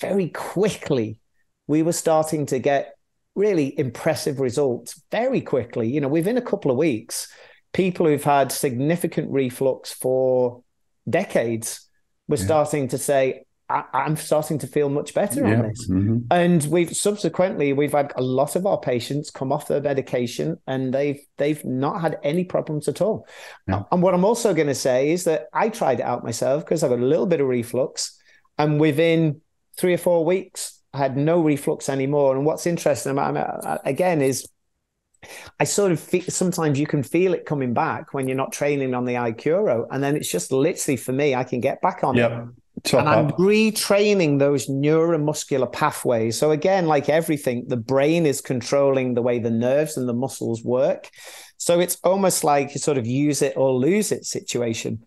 very quickly we were starting to get really impressive results very quickly. You know, within a couple of weeks, people who've had significant reflux for decades were yeah. starting to say, I, am starting to feel much better yeah. on this. Mm-hmm. And we've subsequently we've had a lot of our patients come off their medication and they've they've not had any problems at all. Yeah. And what I'm also going to say is that I tried it out myself because I've got a little bit of reflux, and within three or four weeks I had no reflux anymore. And what's interesting about it, again is I sort of feel sometimes you can feel it coming back when you're not training on the IQoro, and then it's just literally for me, I can get back on yep. it Top and I'm retraining those neuromuscular pathways. So again, like everything, the brain is controlling the way the nerves and the muscles work. So it's almost like you sort of use it or lose it situation.